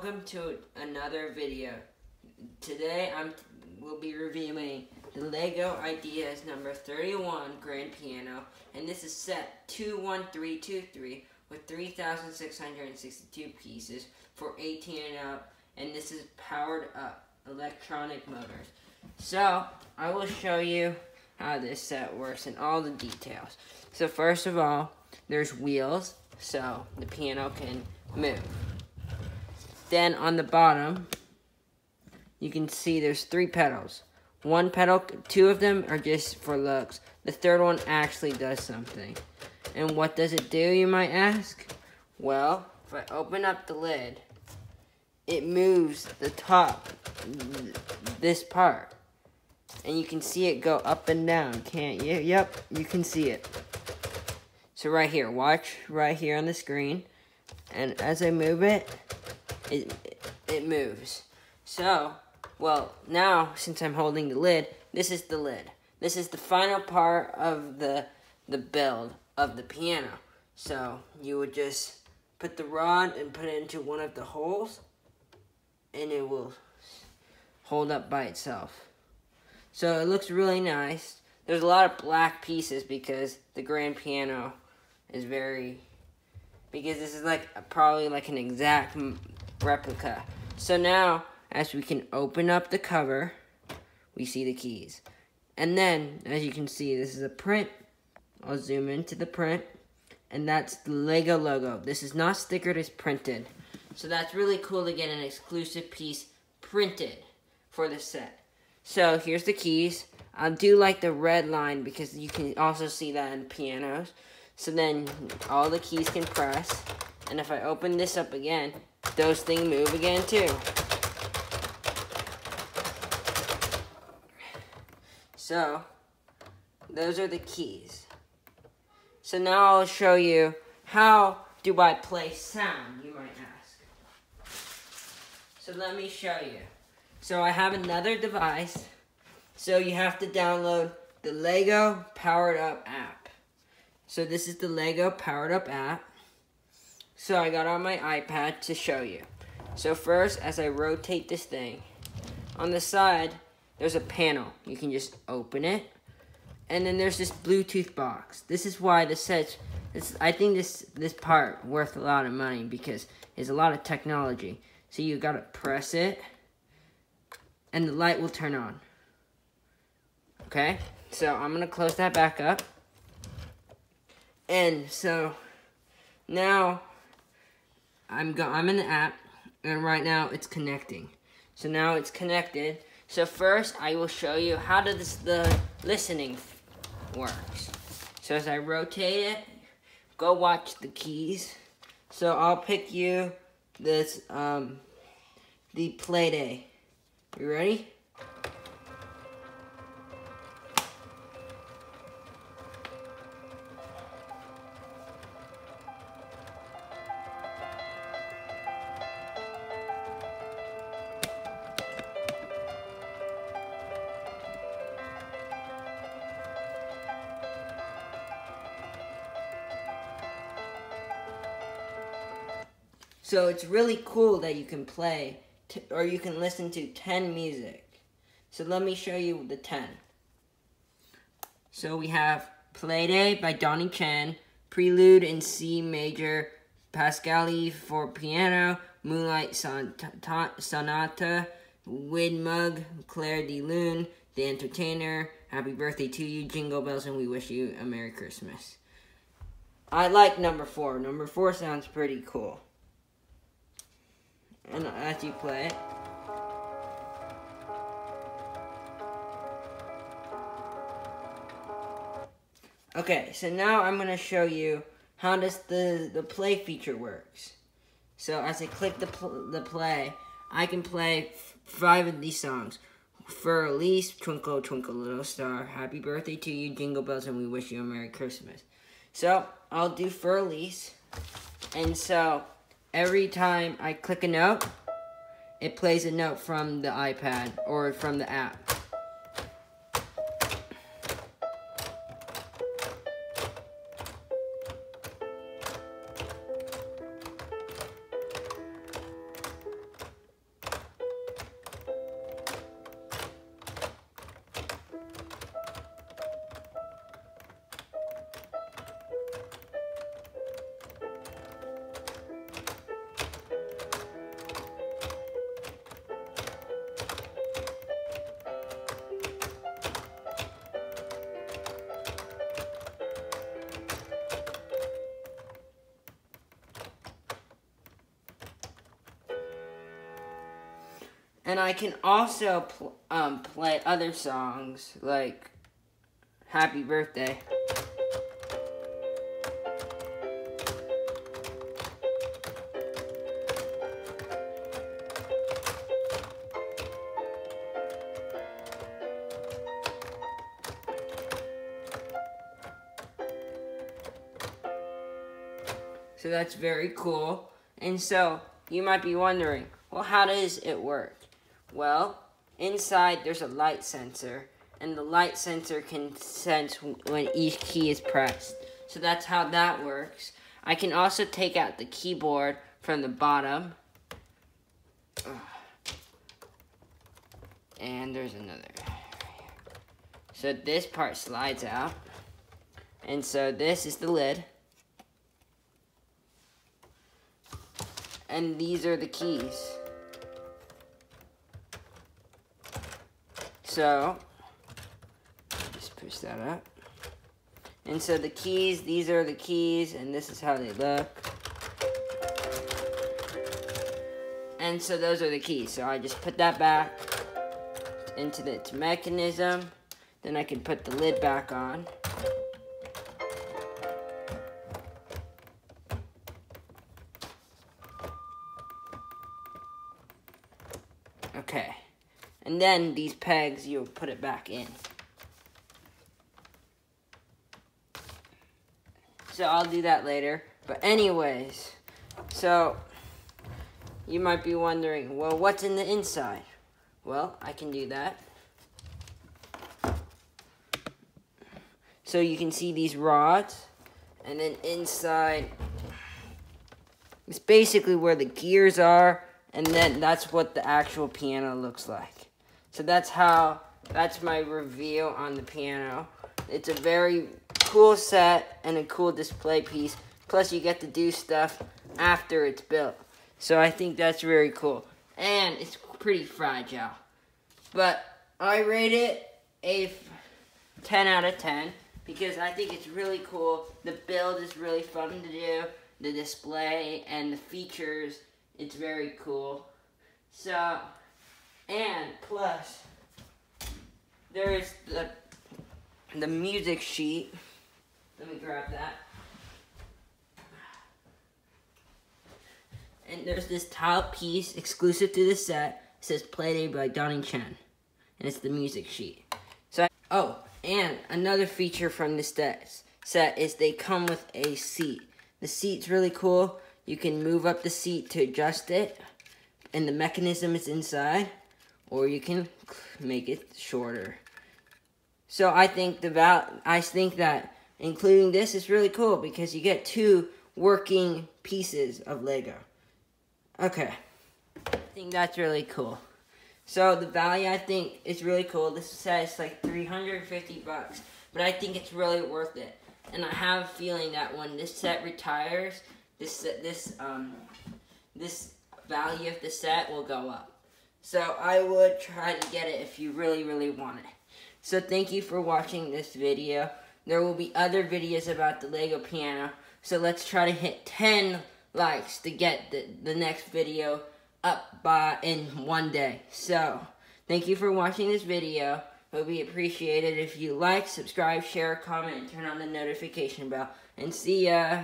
welcome to another video. Today I'm will be reviewing the Lego Ideas number 31 grand piano and this is set 21323 with 3662 pieces for 18 and up and this is powered up electronic motors. So, I will show you how this set works and all the details. So first of all, there's wheels so the piano can move. Then on the bottom, you can see there's three pedals. One pedal, two of them are just for looks. The third one actually does something. And what does it do, you might ask? Well, if I open up the lid, it moves the top, this part. And you can see it go up and down, can't you? Yep, you can see it. So right here, watch right here on the screen. And as I move it, it, it moves. So, well, now, since I'm holding the lid, this is the lid. This is the final part of the, the build of the piano. So, you would just put the rod and put it into one of the holes, and it will hold up by itself. So, it looks really nice. There's a lot of black pieces because the grand piano is very because this is like probably like an exact replica. So now, as we can open up the cover, we see the keys. And then, as you can see, this is a print. I'll zoom into the print. And that's the Lego logo. This is not stickered, it's printed. So that's really cool to get an exclusive piece printed for the set. So here's the keys. I do like the red line because you can also see that in pianos. So then all the keys can press. And if I open this up again, those things move again too. So, those are the keys. So now I'll show you how do I play sound, you might ask. So let me show you. So I have another device. So you have to download the Lego Powered Up app. So this is the Lego Powered Up app. So I got on my iPad to show you. So first, as I rotate this thing, on the side, there's a panel. You can just open it. And then there's this Bluetooth box. This is why the set, this, I think this, this part worth a lot of money because it's a lot of technology. So you gotta press it, and the light will turn on. Okay, so I'm gonna close that back up. And so, now, I'm go I'm in the app and right now it's connecting. So now it's connected. So first I will show you how does the listening works. So as I rotate it, go watch the keys. So I'll pick you this um the play day. You ready? So it's really cool that you can play, or you can listen to 10 music. So let me show you the 10. So we have Playday by Donny Chen, Prelude in C major, Pascali for piano, Moonlight Sonata, Windmug, Clair de Lune, The Entertainer, Happy Birthday to You, Jingle Bells, and we wish you a Merry Christmas. I like number four. Number four sounds pretty cool and as you play it. Okay, so now I'm going to show you how does the, the play feature works. So as I click the, pl the play, I can play five of these songs. Fur Elise, Twinkle Twinkle Little Star, Happy Birthday to You, Jingle Bells, and we wish you a Merry Christmas. So, I'll do Fur Elise. And so, every time I click a note, it plays a note from the iPad or from the app. And I can also pl um, play other songs like Happy Birthday. So that's very cool. And so you might be wondering, well, how does it work? Well, inside there's a light sensor, and the light sensor can sense when each key is pressed. So that's how that works. I can also take out the keyboard from the bottom. And there's another. So this part slides out. And so this is the lid. and these are the keys. So, just push that up. And so the keys, these are the keys, and this is how they look. And so those are the keys. So I just put that back into its mechanism. Then I can put the lid back on. And then these pegs, you'll put it back in. So I'll do that later. But anyways, so you might be wondering, well, what's in the inside? Well, I can do that. So you can see these rods, and then inside is basically where the gears are and then that's what the actual piano looks like. So that's how, that's my review on the piano. It's a very cool set and a cool display piece. Plus you get to do stuff after it's built. So I think that's very cool. And it's pretty fragile. But I rate it a 10 out of 10 because I think it's really cool. The build is really fun to do. The display and the features it's very cool. So, and plus, there is the the music sheet. Let me grab that. And there's this top piece exclusive to the set. It says Playday by Donny Chen. And it's the music sheet. So, I, oh, and another feature from this set is they come with a seat. The seat's really cool. You can move up the seat to adjust it, and the mechanism is inside, or you can make it shorter. So I think the val I think that including this is really cool because you get two working pieces of Lego. Okay. I think that's really cool. So the value I think is really cool. This says like 350 bucks, but I think it's really worth it. And I have a feeling that when this set retires, this this um this value of the set will go up. So I would try to get it if you really really want it. So thank you for watching this video. There will be other videos about the Lego piano. So let's try to hit 10 likes to get the, the next video up by in one day. So thank you for watching this video. It would be appreciated if you like, subscribe, share, comment, and turn on the notification bell. And see ya!